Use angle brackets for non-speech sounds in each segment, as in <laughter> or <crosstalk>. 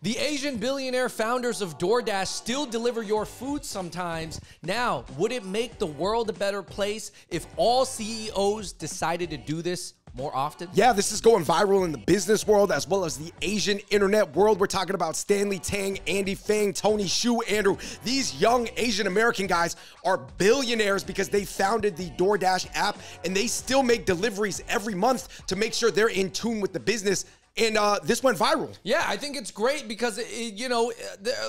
The Asian billionaire founders of DoorDash still deliver your food sometimes. Now, would it make the world a better place if all CEOs decided to do this more often? Yeah, this is going viral in the business world as well as the Asian internet world. We're talking about Stanley Tang, Andy Fang, Tony Xu, Andrew. These young Asian American guys are billionaires because they founded the DoorDash app and they still make deliveries every month to make sure they're in tune with the business and uh, this went viral. Yeah, I think it's great because it, you know,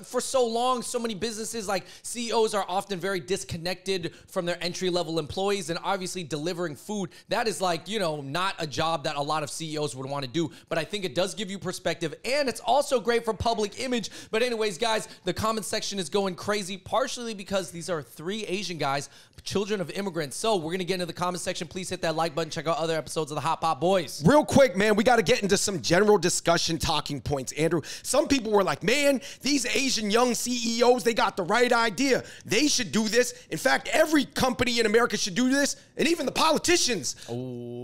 for so long, so many businesses like CEOs are often very disconnected from their entry level employees, and obviously delivering food that is like you know not a job that a lot of CEOs would want to do. But I think it does give you perspective, and it's also great for public image. But anyways, guys, the comment section is going crazy, partially because these are three Asian guys, children of immigrants. So we're gonna get into the comment section. Please hit that like button. Check out other episodes of the Hot Pot Boys. Real quick, man, we got to get into some general general discussion talking points, Andrew. Some people were like, man, these Asian young CEOs, they got the right idea. They should do this. In fact, every company in America should do this, and even the politicians.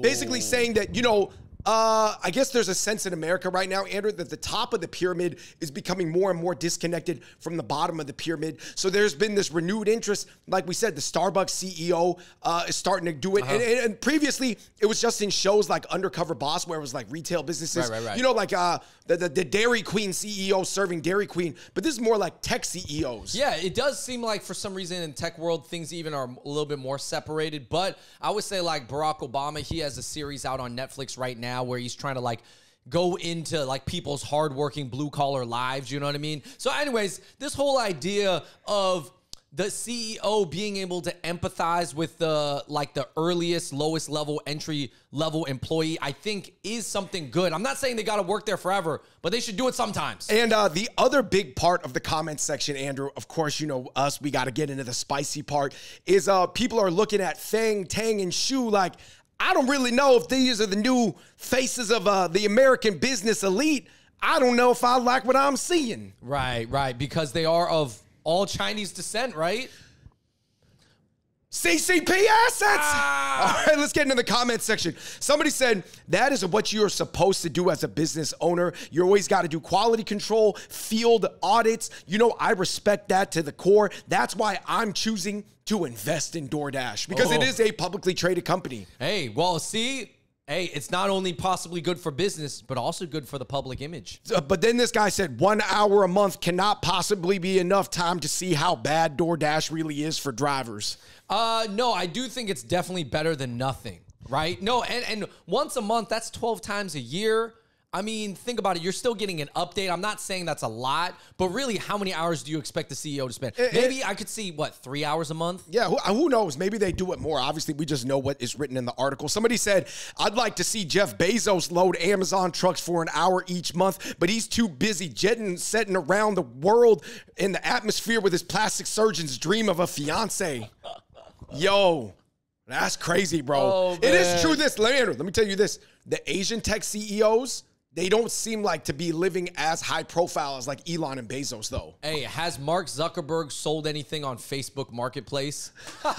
Basically saying that, you know, uh, I guess there's a sense in America right now, Andrew, that the top of the pyramid is becoming more and more disconnected from the bottom of the pyramid. So there's been this renewed interest. Like we said, the Starbucks CEO uh, is starting to do it. Uh-huh. And, and, previously, it was just in shows like Undercover Boss, where it was like retail businesses. Right, right, right. You know, like uh, the, the, the Dairy Queen CEO serving Dairy Queen. But this is more like tech CEOs. Yeah, it does seem like for some reason in tech world, things even are a little bit more separated. But I would say like Barack Obama, he has a series out on Netflix right now now where he's trying to like go into like people's hardworking blue collar lives. You know what I mean? So, anyways, this whole idea of the CEO being able to empathize with the like the earliest, lowest level entry level employee, I think is something good. I'm not saying they got to work there forever, but they should do it sometimes. And uh, the other big part of the comment section, Andrew, of course, you know us, we got to get into the spicy part. Is uh, people are looking at Fang, Tang, and Xu like I don't really know if these are the new faces of uh, the American business elite. I don't know if I like what I'm seeing. Right, right, because they are of all Chinese descent, right? CCP assets. Ah. <laughs> All right, let's get into the comment section. Somebody said that is what you're supposed to do as a business owner. You always got to do quality control, field audits. You know, I respect that to the core. That's why I'm choosing to invest in DoorDash because oh. it is a publicly traded company. Hey, well, see, Hey, it's not only possibly good for business, but also good for the public image. Uh, but then this guy said one hour a month cannot possibly be enough time to see how bad DoorDash really is for drivers. Uh, no, I do think it's definitely better than nothing, right? No, and, and once a month, that's 12 times a year. I mean, think about it. You're still getting an update. I'm not saying that's a lot, but really, how many hours do you expect the CEO to spend? It, Maybe it, I could see what three hours a month. Yeah, who, uh, who, knows? Maybe they do it more. Obviously, we just know what is written in the article. Somebody said, "I'd like to see Jeff Bezos load Amazon trucks for an hour each month, but he's too busy jetting, setting around the world in the atmosphere with his plastic surgeon's dream of a fiance." <laughs> Yo, that's crazy, bro. Oh, it is true. This, Leandro, let me tell you this: the Asian tech CEOs they don't seem like to be living as high profile as like Elon and Bezos, though. Hey, has Mark Zuckerberg sold anything on Facebook Marketplace? <laughs>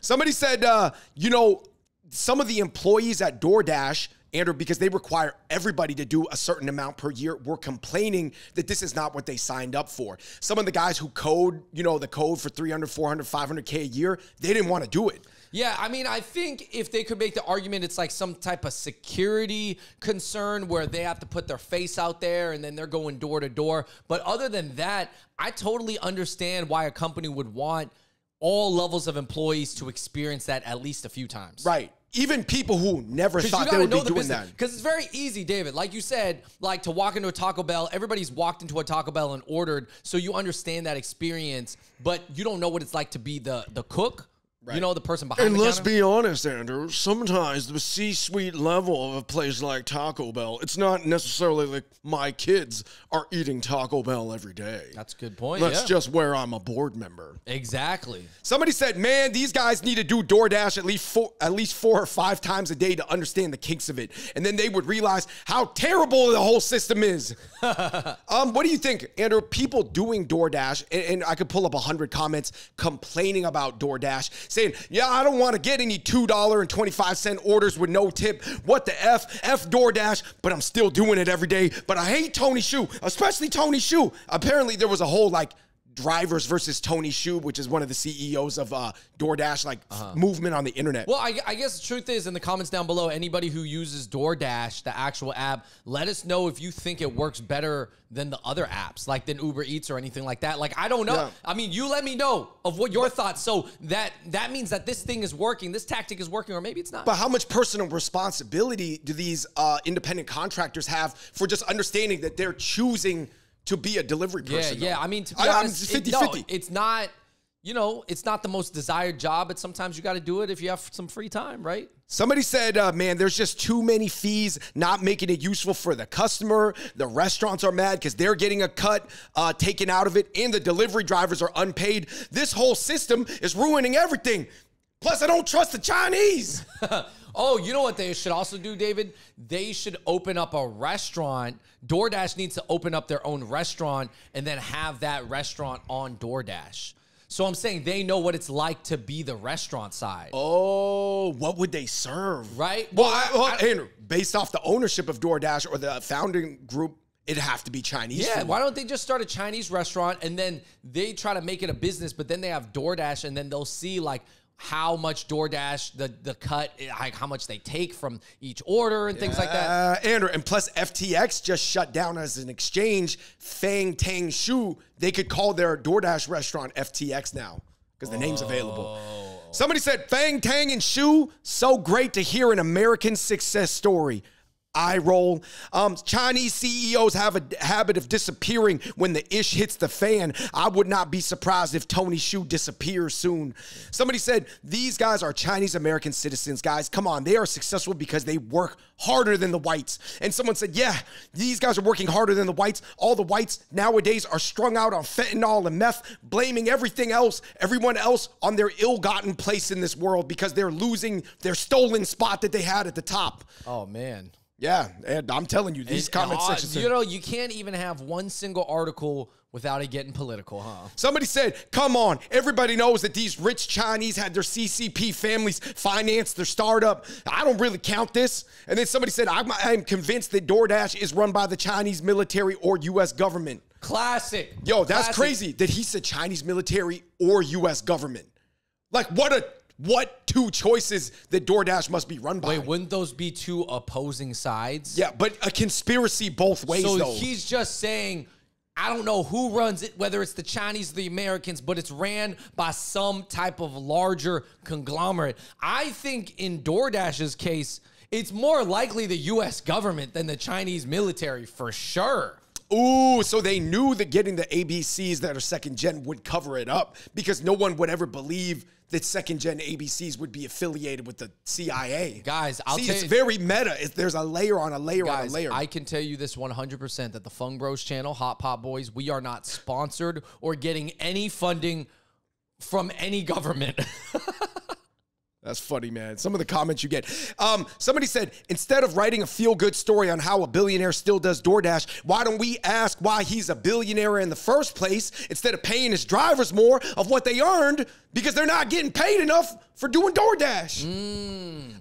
Somebody said, uh, you know, some of the employees at DoorDash, Andrew, because they require everybody to do a certain amount per year, were complaining that this is not what they signed up for. Some of the guys who code, you know, the code for 300, 400, 500K a year, they didn't want to do it. Yeah, I mean, I think if they could make the argument it's like some type of security concern where they have to put their face out there and then they're going door to door. But other than that, I totally understand why a company would want all levels of employees to experience that at least a few times. Right even people who never thought they would be the doing business. that. Because it's very easy, David. Like you said, like to walk into a Taco Bell, everybody's walked into a Taco Bell and ordered, so you understand that experience, but you don't know what it's like to be the the cook Right. You know the person behind. And let's counter? be honest, Andrew. Sometimes the C-suite level of a place like Taco Bell, it's not necessarily like my kids are eating Taco Bell every day. That's a good point. That's yeah. just where I'm a board member. Exactly. Somebody said, "Man, these guys need to do DoorDash at least four, at least four or five times a day to understand the kinks of it, and then they would realize how terrible the whole system is." <laughs> um, what do you think, Andrew? People doing DoorDash, and, and I could pull up a hundred comments complaining about DoorDash saying, "Yeah, I don't want to get any two dollar and twenty five cent orders with no tip. What the f? F DoorDash, but I'm still doing it every day. But I hate Tony Xu, especially Tony Xu. Apparently, there was a whole like." Drivers versus Tony Xu, which is one of the CEOs of uh, DoorDash, like uh movement on the internet. Well, I, I guess the truth is in the comments down below, anybody who uses DoorDash, the actual app, let us know if you think it works better than the other apps, like than Uber Eats or anything like that. Like I don't know. Yeah. I mean, you let me know of what your thoughts. So that that means that this thing is working, this tactic is working, or maybe it's not. But how much personal responsibility do these uh, independent contractors have for just understanding that they're choosing to be a delivery person? yeah. though? I mean, to be I- I'm honest, it- 50 no, 50. it's not. You know, it's not the most desired job, but sometimes you got to do it if you have some free time, right? Somebody said, uh, man, there's just too many fees, not making it useful for the customer. The restaurants are mad because they're getting a cut uh, taken out of it, and the delivery drivers are unpaid. This whole system is ruining everything. Plus, I don't trust the Chinese. <laughs> Oh, you know what they should also do, David? They should open up a restaurant. DoorDash needs to open up their own restaurant and then have that restaurant on DoorDash. So I'm saying they know what it's like to be the restaurant side. Oh, what would they serve? Right? Well, I- well, I- Andrew, based off the ownership of DoorDash or the founding group, it'd have to be Chinese. Yeah, food. why don't they just start a Chinese restaurant and then they try to make it a business, but then they have DoorDash and then they'll see like how much DoorDash the the cut like how much they take from each order and things like that. Uh, Andrew, and plus FTX just shut down as an exchange. Fang Tang Xu, they could call their DoorDash restaurant FTX now because the name's available. Somebody said Fang Tang and Xu, so great to hear an American success story. I roll. Um, Chinese CEOs have a habit of disappearing when the ish hits the fan. I would not be surprised if Tony Xu disappears soon. Somebody said these guys are Chinese American citizens, guys. Come on, they are successful because they work harder than the whites. And someone said, yeah, these guys are working harder than the whites. All the whites nowadays are strung out on fentanyl and meth, blaming everything else, everyone else on their ill-gotten place in this world because they're losing their stolen spot that they had at the top. Oh man. Yeah, and I'm telling you, these comment uh, sections. You know, you can't even have one single article without it getting political, huh? Somebody said, "Come on, everybody knows that these rich Chinese had their CCP families finance their startup. I don't really count this." And then somebody said, "I'm, I'm convinced that DoorDash is run by the Chinese military or U.S. government." Classic. Yo, that's Classic. crazy that he said Chinese military or U.S. government. Like, what a what two choices that DoorDash must be run by? Wait, wouldn't those be two opposing sides? yeah, but a conspiracy both ways So though. he's just saying, I don't know who runs it, whether it's the Chinese or the Americans, but it's ran by some type of larger conglomerate. I think in DoorDash's case, it's more likely the US government than the Chinese military for sure. Ooh, so they knew that getting the ABCs that are second gen would cover it up because no one would ever believe that second gen ABCs would be affiliated with the CIA. Guys, I'll See, tell it's you- very meta. It's, there's a layer on a layer on a layer. I can tell you this 100% that the Fung Bros channel, Hot Pot Boys, we are not sponsored or getting any funding from any government. <laughs> That's funny, man. Some of the comments you get. Um, somebody said, instead of writing a feel good story on how a billionaire still does DoorDash, why don't we ask why he's a billionaire in the first place instead of paying his drivers more of what they earned because they're not getting paid enough for doing DoorDash?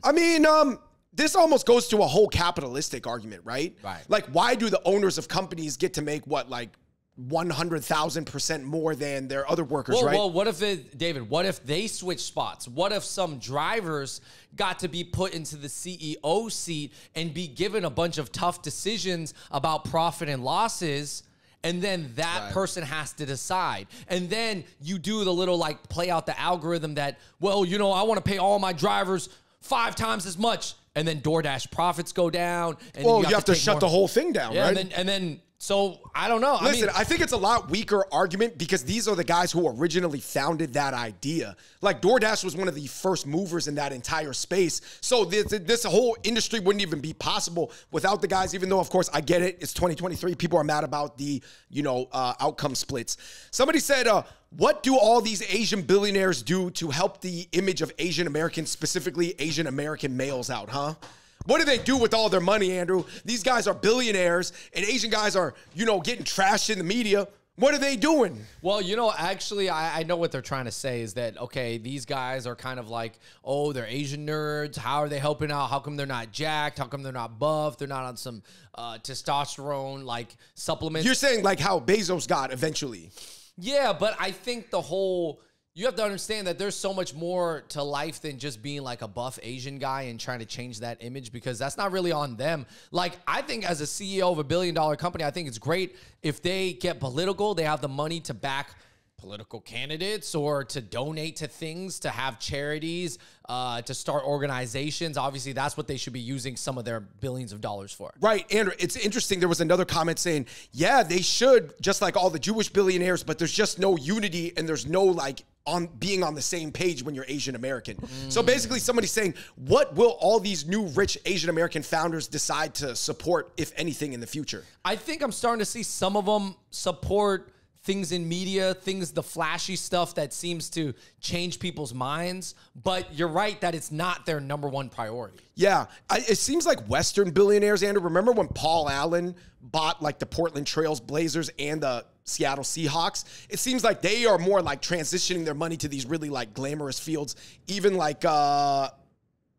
I mean, um, this almost goes to a whole capitalistic argument, right? Right. Like, why do the owners of companies get to make what, like, 100,000% more than their other workers, Well, right? well, what if it, David? What if they switch spots? What if some drivers got to be put into the CEO seat and be given a bunch of tough decisions about profit and losses? And then that person has to decide. And then you do the little like play out the algorithm that, well, you know, I want to pay all my drivers five times as much. And then DoorDash profits go down. And well, then you have to take shut more- the whole thing down, Yeah, right? and then, and then so I don't know. Listen, I I, think it's a lot weaker argument because these are the guys who originally founded that idea. Like DoorDash was one of the first movers in that entire space. So this, this whole industry wouldn't even be possible without the guys, even though, of course, I get it. It's 2023. People are mad about the, you know, uh, outcome splits. Somebody said, uh, what do all these Asian billionaires do to help the image of Asian Americans, specifically Asian American males out, huh? What do they do with all their money, Andrew? These guys are billionaires, and Asian guys are, you know, getting trashed in the media. What are they doing? Well, you know, actually, I, I know what they're trying to say is that, okay, these guys are kind of like, oh, they're Asian nerds. How are they helping out? How come they're not jacked? How come they're not buff? They're not on some uh, testosterone like supplements. You're saying like how Bezos got eventually. Yeah, but I think the whole you have to understand that there's so much more to life than just being like a buff Asian guy and trying to change that image because that's not really on them. Like, I think as a CEO of a billion dollar company, I think it's great if they get political, they have the money to back political candidates or to donate to things, to have charities, uh, to start organizations. Obviously, that's what they should be using some of their billions of dollars for. Right, Andrew. It's interesting. There was another comment saying, yeah, they should, just like all the Jewish billionaires, but there's just no unity and there's no like on being on the same page when you're Asian American. So basically somebody's saying, what will all these new rich Asian American founders decide to support, if anything, in the future? I think I'm starting to see some of them support things in media, things, the flashy stuff that seems to change people's minds. But you're right that it's not their number one priority. Yeah, I, it seems like Western billionaires, Andrew. Remember when Paul Allen bought like the Portland Trails Blazers and the Seattle Seahawks? It seems like they are more like transitioning their money to these really like glamorous fields. Even like uh,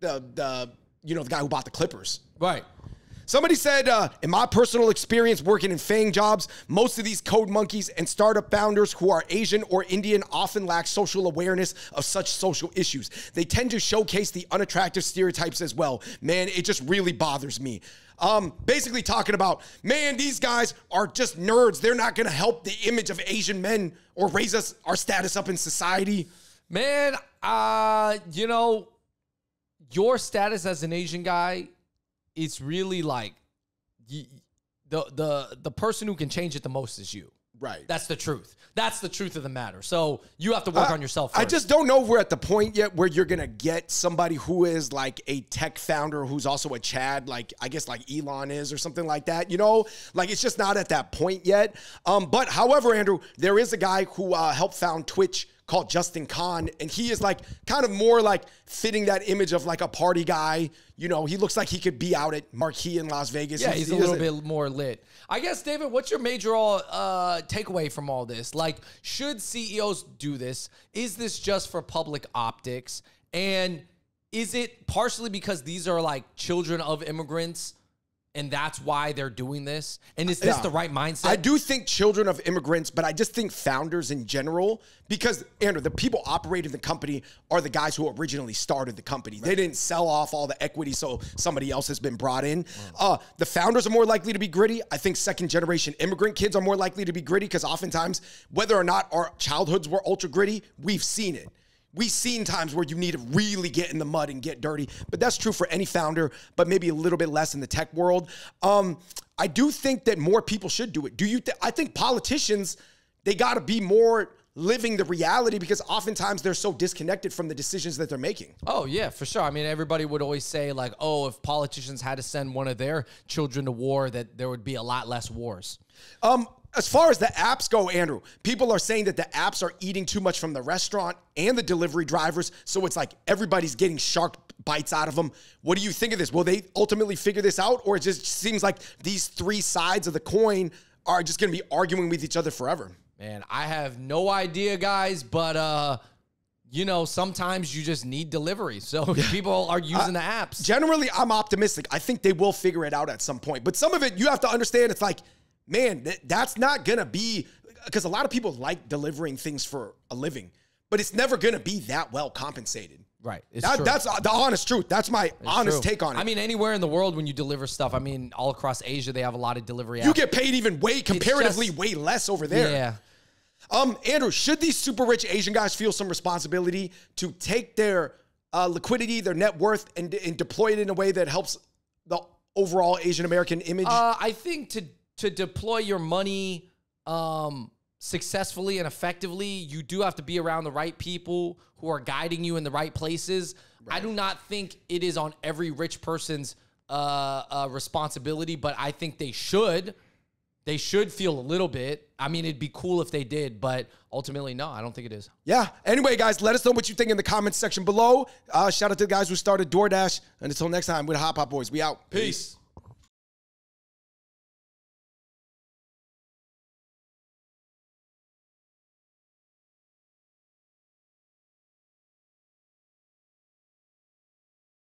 the the you know the guy who bought the Clippers. Right. Somebody said, uh, in my personal experience working in FANG jobs, most of these code monkeys and startup founders who are Asian or Indian often lack social awareness of such social issues. They tend to showcase the unattractive stereotypes as well. Man, it just really bothers me. Um, basically talking about, man, these guys are just nerds. They're not going to help the image of Asian men or raise us our status up in society. Man, uh, you know, your status as an Asian guy, it's really like y- the the the person who can change it the most is you. Right. That's the truth. That's the truth of the matter. So you have to work on yourself. I just don't know if we're at the point yet where you're gonna get somebody who is like a tech founder who's also a Chad, like I guess like Elon is or something like that. You know, like it's just not at that point yet. Um, but however, Andrew, there is a guy who uh, helped found Twitch called Justin Kan, and he is like kind of more like fitting that image of like a party guy. You know, he looks like he could be out at Marquee in Las Vegas. Yeah, He- he's a little bit more lit. I guess, David, what's your major uh, takeaway from all this? Like, should CEOs do this? Is this just for public optics? And is it partially because these are like children of immigrants and that's why they're doing this? And is this Yeah. the right mindset? I do think children of immigrants, but I just think founders in general, because Andrew, the people operating the company are the guys who originally started the company. They didn't sell off all the equity, so somebody else has been brought in. Uh, the founders are more likely to be gritty. I think second generation immigrant kids are more likely to be gritty because oftentimes, whether or not our childhoods were ultra gritty, we've seen it. We've seen times where you need to really get in the mud and get dirty, but that's true for any founder, but maybe a little bit less in the tech world. Um, I do think that more people should do it. Do you? Th- I think politicians they got to be more living the reality because oftentimes they're so disconnected from the decisions that they're making. Oh yeah, for sure. I mean, everybody would always say like, "Oh, if politicians had to send one of their children to war, that there would be a lot less wars." Um, as far as the apps go, Andrew, people are saying that the apps are eating too much from the restaurant and the delivery drivers. So it's like everybody's getting shark bites out of them. What do you think of this? Will they ultimately figure this out? Or it just seems like these three sides of the coin are just going to be arguing with each other forever? Man, I have no idea, guys, but uh, you know, sometimes you just need delivery. So <laughs> people are using the apps. Generally, I'm optimistic. I think they will figure it out at some point. But some of it, you have to understand, it's like, man, th- that's not going to be, because a lot of people like delivering things for a living, but it's never going to be that well compensated. Right. It's That, true. that's the honest truth. That's my honest True. take on it. I mean, anywhere in the world when you deliver stuff, I mean, all across Asia, they have a lot of delivery apps. you get paid even way comparatively just- way less over there. yeah. Um, Andrew, should these super rich Asian guys feel some responsibility to take their uh, liquidity, their net worth, and, and deploy it in a way that helps the overall Asian American image? Uh, I think to to deploy your money um, successfully and effectively, you do have to be around the right people who are guiding you in the right places. I do not think it is on every rich person's uh, uh, responsibility, but I think they should. They should feel a little bit. I mean, it'd be cool if they did, but ultimately, no, I don't think it is. yeah. Anyway, guys, let us know what you think in the comments section below. Uh, shout out to the guys who started DoorDash. And until next time, we're the Hot Pot Boys. We out. Peace.